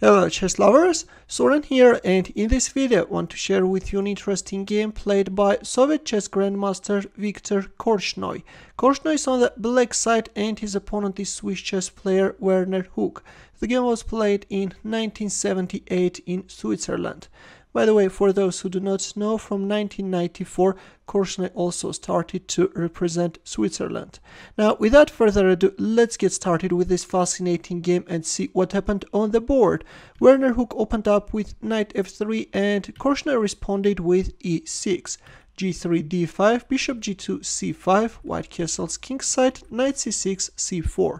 Hello chess lovers, Suren here and in this video I want to share with you an interesting game played by Soviet chess grandmaster Viktor Korchnoi. Korchnoi is on the black side and his opponent is Swiss chess player Werner Hug. The game was played in 1978 in Switzerland. By the way, for those who do not know, from 1994, Korchnoi also started to represent Switzerland. Now, without further ado, let's get started with this fascinating game and see what happened on the board. Werner Hug opened up with knight f3 and Korchnoi responded with e6 g3 d5 bishop g2 c5 white castles kingside knight c6 c4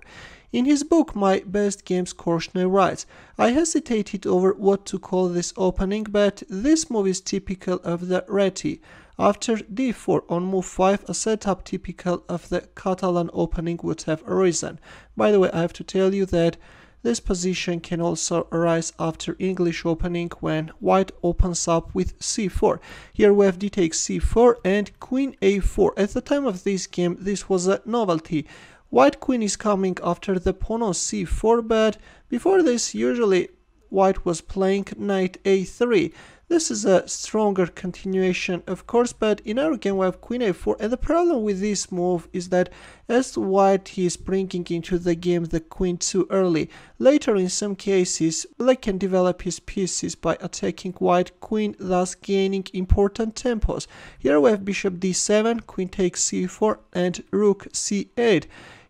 in his book My Best Games Korchnoi writes, I hesitated over what to call this opening, but this move is typical of the Reti. After d4 on move 5, a setup typical of the Catalan opening would have arisen. By the way, I have to tell you that this position can also arise after English opening when white opens up with c4. Here we have d takes c4 and queen a4. At the time of this game, this was a novelty. White queen is coming after the pawn on c4 but before this usually white was playing knight a3. This is a stronger continuation of course but in our game we have queen a4 and the problem with this move is that as white is bringing into the game the queen too early. Later in some cases black can develop his pieces by attacking white queen thus gaining important tempos. Here we have bishop d7, queen takes c4 and rook c8.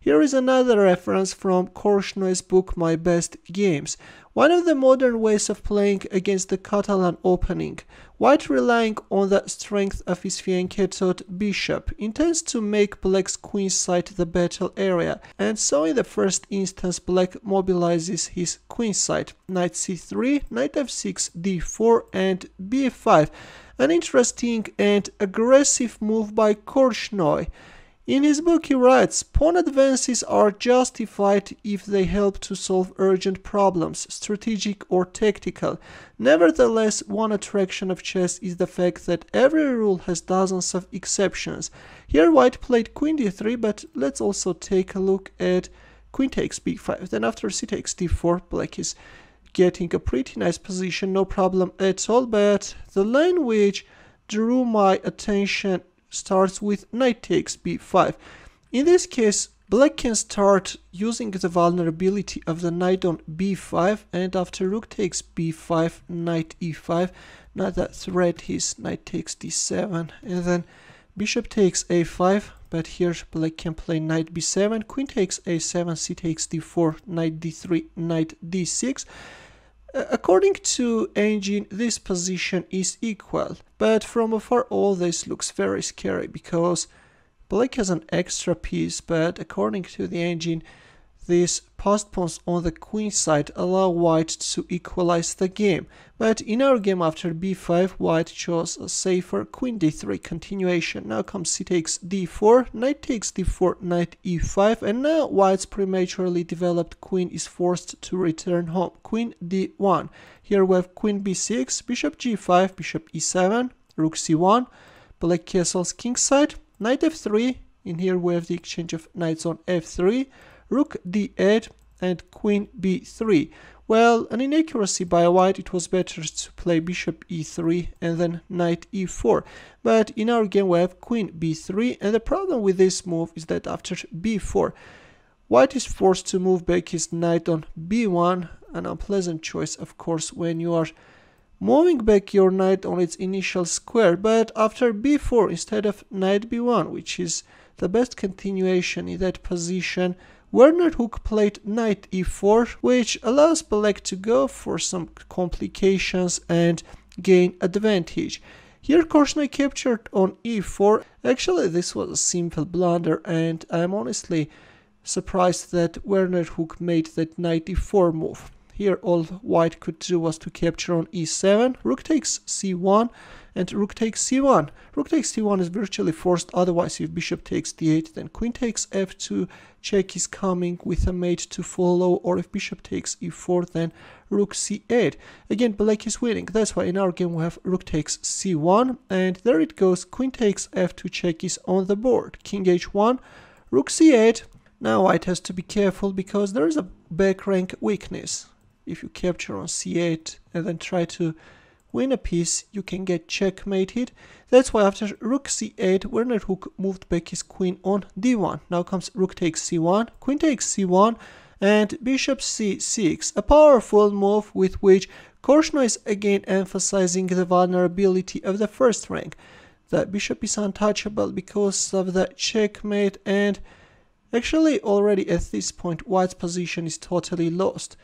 Here is another reference from Korchnoi's book My Best Games. One of the modern ways of playing against the Catalan opening, White relying on the strength of his fianchettoed bishop, intends to make black's queen side the battle area, and so in the first instance black mobilizes his queen side, knight c3, knight f6, d4 and b5. An interesting and aggressive move by Korchnoi. In his book he writes, pawn advances are justified if they help to solve urgent problems, strategic or tactical. Nevertheless, one attraction of chess is the fact that every rule has dozens of exceptions. Here white played queen d3, but let's also take a look at queen takes b5. Then after c takes d4, black is getting a pretty nice position, no problem at all, but the line which drew my attention starts with knight takes b5. In this case, black can start using the vulnerability of the knight on b5 and after rook takes b5, knight e5, now that threat is knight takes d7 and then bishop takes a5 but here black can play knight b7, queen takes a7, c takes d4, knight d3, knight d6 Uh, according to engine, this position is equal, but from afar all this looks very scary because black has an extra piece, but according to the engine, these passed pawns on the queen side allow white to equalize the game, but in our game after b5 white chose a safer queen d3 continuation. Now comes c takes d4, knight takes d4, knight e5 and now white's prematurely developed queen is forced to return home. Queen d1. Here we have queen b6, bishop g5, bishop e7, rook c1, black castles king side, knight f3, in here we have the exchange of knights on f3, rook d8 and queen b3. Well, an inaccuracy by white, it was better to play bishop e3 and then knight e4. But in our game we have queen b3 and the problem with this move is that after b4, white is forced to move back his knight on b1, an unpleasant choice of course when you are moving back your knight on its initial square, but after b4 instead of knight b1, which is the best continuation in that position, Werner Hug played knight e4, which allows black to go for some complications and gain advantage. Here Korchnoi captured on e4. Actually, this was a simple blunder, and I'm honestly surprised that Werner Hug made that knight e4 move. Here all white could do was to capture on e7, rook takes c1, and rook takes c1. Rook takes c1 is virtually forced, otherwise if bishop takes d8, then queen takes f2, check is coming with a mate to follow, or if bishop takes e4, then rook c8. Again, black is winning, that's why in our game we have rook takes c1, and there it goes, queen takes f2, check is on the board. King h1, rook c8, now white has to be careful because there is a back rank weakness. If you capture on c8 and then try to win a piece, you can get checkmated. That's why after rook c8, Werner Hug moved back his queen on d1. Now comes rook takes c1, queen takes c1, and bishop c6, a powerful move with which Korchnoi is again emphasizing the vulnerability of the first rank. The bishop is untouchable because of the checkmate and actually already at this point white's position is totally lost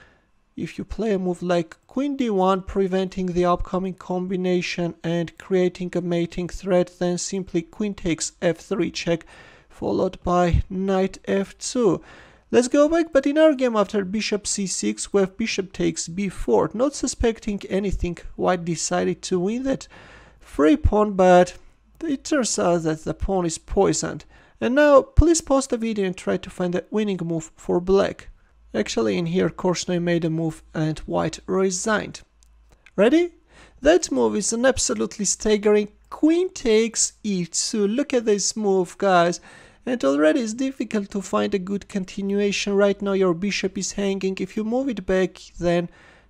if you play a move like queen d1 preventing the upcoming combination and creating a mating threat then simply queen takes f3 check followed by knight f2 let's go back but in our game after bishop c6 we have bishop takes b4 not suspecting anything white decided to win that free pawn but it turns out that the pawn is poisoned. And now please pause the video and try to find the winning move for black Actually in here Korchnoi made a move and white resigned. Ready? That move is an absolutely staggering queen takes e2. Look at this move guys. And already it's difficult to find a good continuation. Right now your bishop is hanging. If you move it back then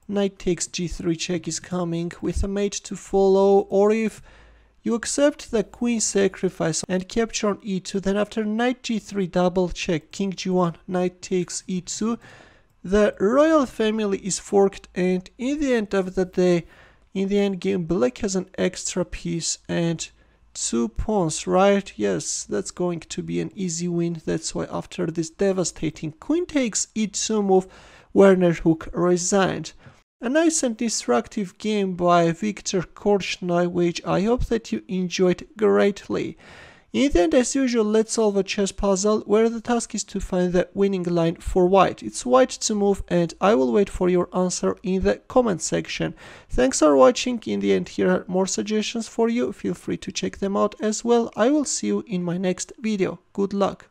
knight takes g3 check is coming with a mate to follow or if you accept the queen sacrifice and capture on e2, then after knight g3 double check, king g1, knight takes e2, the royal family is forked and in the end of the day, in the end game, black has an extra piece and two pawns, right? Yes, that's going to be an easy win. That's why after this devastating queen takes e2 move, Werner Hug resigned. A nice and instructive game by Viktor Korchnoi, which I hope that you enjoyed greatly. In the end, as usual, let's solve a chess puzzle where the task is to find the winning line for white. It's white to move and I will wait for your answer in the comment section. Thanks for watching. In the end, here are more suggestions for you. Feel free to check them out as well. I will see you in my next video. Good luck.